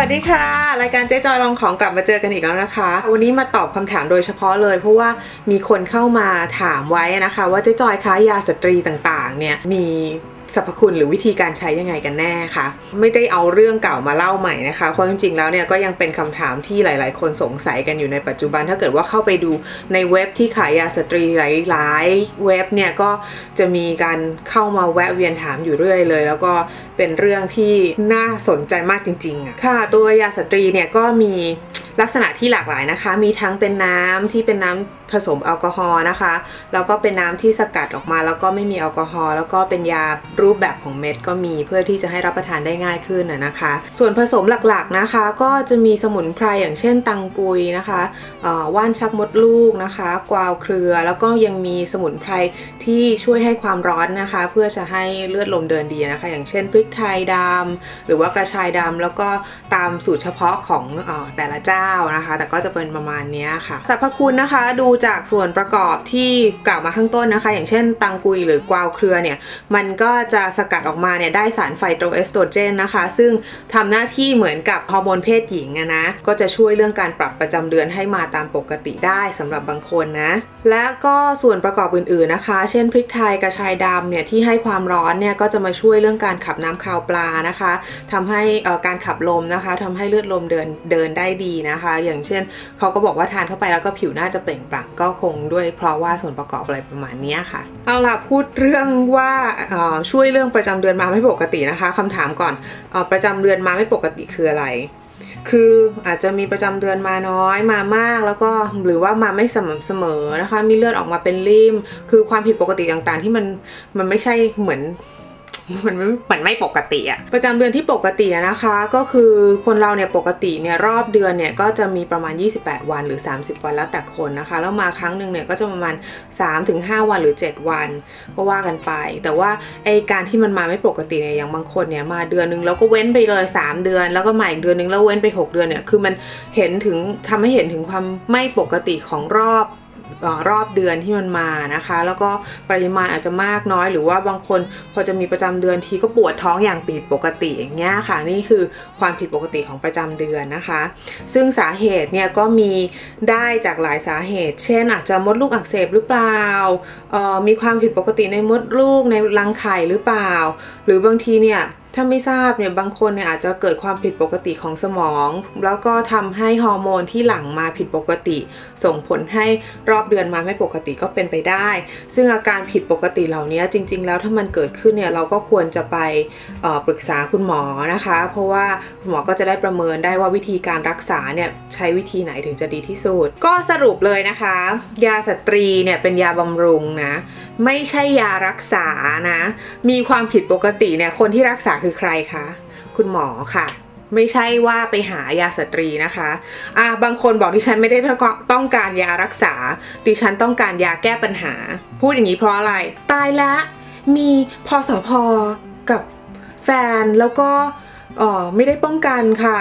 วัสดีค่ะ รายการเจ๊จอยลองของกลับมาเจอกันอีกแล้วนะคะ วันนี้มาตอบคำถามโดยเฉพาะเลย เพราะว่ามีคนเข้ามาถามไว้นะคะ ว่าเจ๊จอยคะยาสตรีต่างๆ เนี่ยมี สรรพคุณหรือวิธีการใช้ยังไงกันแน่คะไม่ได้เอาเรื่องเก่ามาเล่าใหม่นะคะ เพราะจริงๆ แล้วเนี่ยก็ยังเป็นคำถามที่หลายๆ คนสงสัยกันอยู่ในปัจจุบัน ถ้าเกิดว่าเข้าไปดูในเว็บที่ขายยาสตรีหลายๆเว็บเนี่ยก็จะมีการเข้ามาแวะเวียนถามอยู่เรื่อยเลย แล้วก็เป็นเรื่องที่น่าสนใจมากจริงๆอะค่ะ ตัวยาสตรีเนี่ยก็มีลักษณะที่หลากหลายนะคะ มีทั้งเป็นน้ำที่เป็นน้ำ ผสมแอลกอฮอล์นะคะ แล้วก็เป็นน้ำที่สกัดออกมา แล้วก็ไม่มีแอลกอฮอล์แล้วก็เป็นยารูปแบบของเม็ดก็มีเพื่อที่จะให้รับประทานได้ง่ายขึ้นนะคะ ส่วนผสมหลักๆนะคะก็จะมีสมุนไพรอย่างเช่นตังกุยนะคะว่านชักมดลูกนะคะ กวาวเครือ แล้วก็ยังมีสมุนไพรที่ช่วยให้ความร้อนนะคะ เพื่อจะให้เลือดลมเดินดีนะคะ อย่างเช่นพริกไทยดำหรือว่ากระชายดำแล้วก็ตามสูตรเฉพาะของแต่ละเจ้านะคะ แต่ก็จะเป็นประมาณนี้ค่ะสรรพคุณนะคะดูจากส่วนประกอบที่กล่าวมาข้างต้นนะคะ อย่างเช่น ตังกุยหรือกวาวเครือเนี่ยมันก็จะสกัดออกมาเนี่ยได้สารไฟโตเอสโตรเจนนะคะ ซึ่งทำหน้าที่เหมือนกับฮอร์โมนเพศหญิงนะก็จะช่วยเรื่องการปรับประจำเดือนให้มาตามปกติได้สำหรับบางคนนะและก็ส่วนประกอบอื่นๆนะคะ เช่นพริกไทยกระชายดำเนี่ยที่ให้ความร้อนเนี่ยก็จะมาช่วยเรื่องการขับน้ำคราวปลานะคะทำให้การขับลมนะคะทำให้เลือดลมเดินเดินได้ดีนะคะ อย่างเช่นเขาก็บอกว่าทานเข้าไปแล้วก็ผิวหน้าจะเปล่งปลั่งก็คงด้วยเพราะว่าส่วนประกอบอะไรประมาณนี้ค่ะ เอาล่ะพูดเรื่องว่าช่วยเรื่องประจำเดือนมาไม่ปกตินะคะคำถามก่อนอประจำเดือนมาไม่ปกติคืออะไร คืออาจจะมีประจำเดือนมาน้อยมามาก แล้วก็หรือว่ามาไม่สม่ำเสมอนะคะ มีเลือดออกมาเป็นริมคือความผิดปกติต่างๆ ที่มันมันไม่ใช่เหมือน มันมันไม่ปกติอะประจำเดือนที่ปกตินะคะ ก็คือคนเราเนี่ยปกติเนี่ยรอบเดือนเนี่ยก็จะมีประมาณ 28 วันหรือ 30 วันแล้วแต่คนนะคะ แล้วมาครั้งหนึ่งเนี่ยก็จะประมาณ 3-5 วันหรือ 7 วันก็ว่ากันไป แต่ว่าไอการที่มันมาไม่ปกติเนี่ยอย่างบางคนเนี่ยมาเดือนนึงแล้วก็เว้นไปเลย 3 เดือน แล้วก็มาอีกเดือนนึงแล้วเว้นไป 6 เดือนเนี่ยคือมันเห็นถึงทำให้เห็นถึงความไม่ปกติของรอบ รอบเดือนที่มันมานะคะ แล้วก็ปริมาณอาจจะมากน้อย หรือว่าบางคนพอจะมีประจำเดือนทีก็ปวดท้องอย่างผิดปกติอย่างเงี้ยค่ะ นี่คือความผิดปกติของประจำเดือนนะคะ ซึ่งสาเหตุเนี่ยก็มีได้จากหลายสาเหตุ เช่น อาจจะมดลูกอักเสบหรือเปล่ามีความผิดปกติในมดลูกในรังไข่หรือเปล่า หรือบางทีเนี่ย ถ้าไม่ทราบเนี่ยบางคนเนี่ยอาจจะเกิดความผิดปกติของสมอง แล้วก็ทำให้ฮอร์โมนที่หลั่งมาผิดปกติ ส่งผลให้รอบเดือนมาไม่ปกติก็เป็นไปได้ ซึ่งอาการผิดปกติเหล่านี้จริง ๆ แล้วถ้ามันเกิดขึ้นเนี่ยเราก็ควรจะไปปรึกษาคุณหมอนะคะ เพราะว่าคุณหมอก็จะได้ประเมินได้ว่าวิธีการรักษาเนี่ยใช้วิธีไหนถึงจะดีที่สุด ก็สรุปเลยนะคะ ยาสตรีเนี่ยเป็นยาบำรุงนะ ไม่ใช่ยารักษานะ มีความผิดปกติเนี่ยคนที่รักษาคือใครคะ คุณหมอค่ะ ไม่ใช่ว่าไปหายาสตรีนะคะอะบางคนบอกดิฉันไม่ได้ต้องการยารักษา ดิฉันต้องการยาแก้ปัญหา พูดอย่างนี้เพราะอะไร ตายละ มีพอสอพอกับแฟนแล้วก็อ๋อไม่ได้ป้องกันค่ะ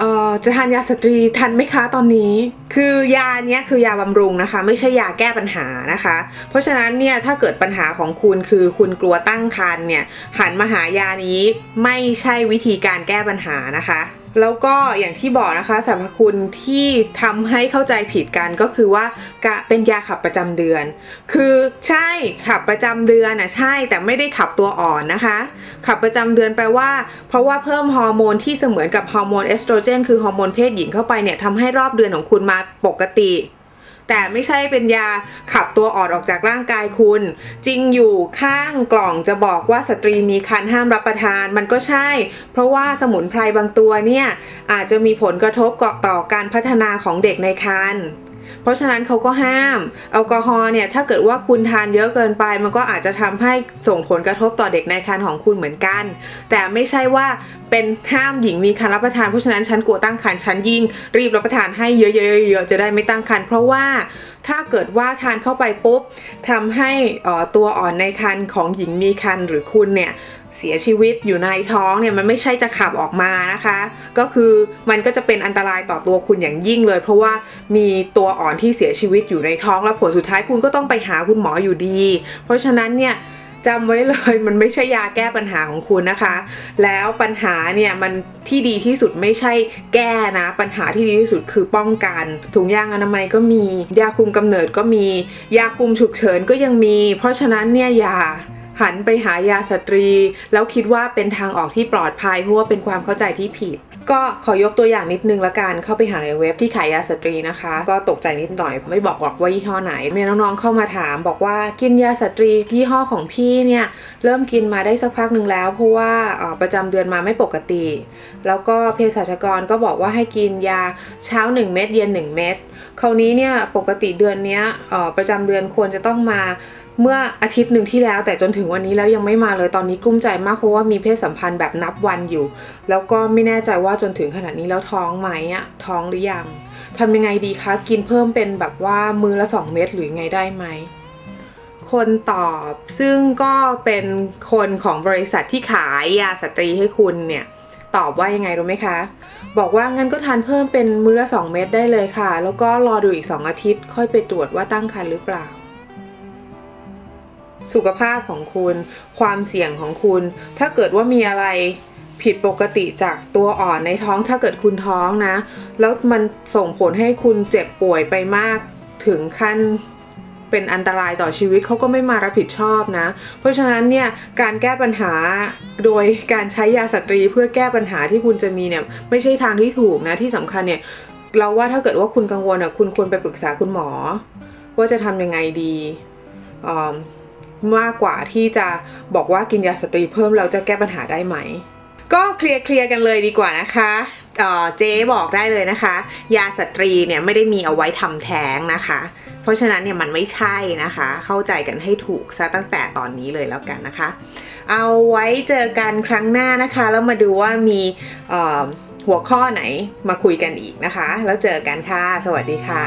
เอ่อจะทานยาสตรีทันไหมคะตอนนี้ คือยาเนี้ยคือยาบำรุงนะคะ ไม่ใช่ยาแก้ปัญหานะคะ เพราะฉะนั้นเนี่ยถ้าเกิดปัญหาของคุณคือคุณกลัวตั้งครรภ์เนี่ยหันมาหายานี้ไม่ใช่วิธีการแก้ปัญหานะคะ แล้วก็อย่างที่บอกนะคะสรรพคุณที่ทำให้เข้าใจผิดกันก็คือว่ากะเป็นยาขับประจำเดือน คือใช่ขับประจำเดือนนะใช่แต่ไม่ได้ขับตัวอ่อนนะคะ ขับประจำเดือนแปลว่า เพราะว่าเพิ่มฮอร์โมนที่เสมือนกับฮอร์โมนเอสโตรเจนคือฮอร์โมนเพศหญิงเข้าไปเนี่ยทำให้รอบเดือนของคุณมาปกติ แต่ไม่ใช่เป็นยาขับตัวอ่อนออกจากร่างกายคุณ จริงอยู่ข้างกล่องจะบอกว่าสตรีมีคันห้ามรับประทานมันก็ใช่ เพราะว่าสมุนไพรบางตัวเนี่ยอาจจะมีผลกระทบต่อการพัฒนาของเด็กในครรภ์ เพราะฉะนั้นเขาก็ห้ามแอลกอฮอล์เนี่ยถ้าเกิดว่าคุณทานเยอะเกินไป มันก็อาจจะทำให้ส่งผลกระทบต่อเด็กในครรภ์ของคุณเหมือนกัน แต่ไม่ใช่ว่าเป็นห้ามหญิงมีครรภ์รับประทานเพราะฉะนั้นฉันกลัวตั้งครรภ์ฉันยิ่งรีบรับประทานให้เยอะๆๆจะได้ไม่ตั้งครรภ์เพราะว่า ถ้าเกิดว่าทานเข้าไปปุ๊บทำให้ตัวอ่อนในครรภ์ของหญิงมีครรภ์หรือคุณเนี่ยเสียชีวิตอยู่ในท้องเนี่ยมันไม่ใช่จะขับออกมานะคะ ก็คือมันก็จะเป็นอันตรายต่อตัวคุณอย่างยิ่งเลย เพราะว่ามีตัวอ่อนที่เสียชีวิตอยู่ในท้อง แล้วผลสุดท้ายคุณก็ต้องไปหาคุณหมออยู่ดี เพราะฉะนั้นเนี่ย จำไว้เลยมันไม่ใช่ยาแก้ปัญหาของคุณนะคะ แล้วปัญหาเนี่ยมันที่ดีที่สุดไม่ใช่แก้นะ ปัญหาที่ดีที่สุดคือป้องกัน ถุงยางอนามัยก็มี ยาคุมกำเนิดก็มี ยาคุมฉุกเฉินก็ยังมี เพราะฉะนั้นเนี่ยอย่าหันไปหายาสตรี แล้วคิดว่าเป็นทางออกที่ปลอดภัยเพราะว่าเป็นความเข้าใจที่ผิด ก็ขอยกตัวอย่างนิดนึงละกันเข้าไปหาในเว็บที่ขายยาสตรีนะคะ ก็ตกใจนิดหน่อยไม่บอกหรอกว่ายี่ห้อไหนมีน้องๆเข้ามาถาม บอกว่ากินยาสตรียี่ห้อของพี่เนี่ยเริ่มกินมาได้สักพักหนึ่งแล้วเพราะว่าประจำเดือนมาไม่ปกติ แล้วก็เภสัชกรก็บอกว่าให้กินยาเช้า 1 เม็ดเย็น 1 เม็ดคราวนี้เนี่ยปกติเดือนนี้ประจำเดือนควรจะต้องมา เมื่ออาทิตย์หนึ่งที่แล้ว แต่จนถึงวันนี้แล้วยังไม่มาเลยตอนนี้กุ้มใจมากเพราะว่ามีเพศสัมพันธ์แบบนับวันอยู่ แล้วก็ไม่แน่ใจว่าจนถึงขนาดนี้แล้วท้องไหมอะท้องหรือยังทำยังไงดีคะกินเพิ่มเป็นแบบว่ามือละ 2 เม็ดหรือยังไงได้ไหมคนตอบซึ่งก็เป็นคนของบริษัทที่ขายยาสตรีให้คุณเนี่ยตอบว่ายังไงรู้ไหมคะ บอกว่างั้นก็ทานเพิ่มเป็นมื้อละ 2 เม็ดได้เลยค่ะ แล้วก็รอดูอีก 2 อาทิตย์ ค่อยไปตรวจว่าตั้งครรภ์หรือเปล่า สุขภาพของคุณ ความเสี่ยงของคุณ ถ้าเกิดว่ามีอะไรผิดปกติจากตัวอ่อนในท้องถ้าเกิดคุณท้องนะ แล้วมันส่งผลให้คุณเจ็บป่วยไปมากถึงขั้นเป็นอันตรายต่อชีวิตเขาก็ไม่มารับผิดชอบนะ เพราะฉะนั้นเนี่ยการแก้ปัญหาโดยการใช้ยาสตรีเพื่อแก้ปัญหาที่คุณจะมีเนี่ยไม่ใช่ทางที่ถูกนะที่สำคัญเนี่ยเราว่าถ้าเกิดว่าคุณกังวลอะคุณควรไปปรึกษาคุณหมอ ว่าจะทำยังไงดีอ่อ มากกว่าที่จะบอกว่ากินยาสตรีเพิ่มเราจะแก้ปัญหาได้ไหม ก็เคลียร์เคลียร์กันเลยดีกว่านะคะเเจ๊บอกได้เลยนะคะ ยาสตรีเนี่ยไม่ได้มีเอาไว้ทำแท้งนะคะ เพราะฉะนั้นเนี่ยมันไม่ใช่นะคะ เข้าใจกันให้ถูกซะตั้งแต่ตอนนี้เลยแล้วกันนะคะ เอาไว้เจอกันครั้งหน้านะคะ แล้วมาดูว่ามีหัวข้อไหนมาคุยกันอีกนะคะ แล้วเจอกันค่ะ สวัสดีค่ะ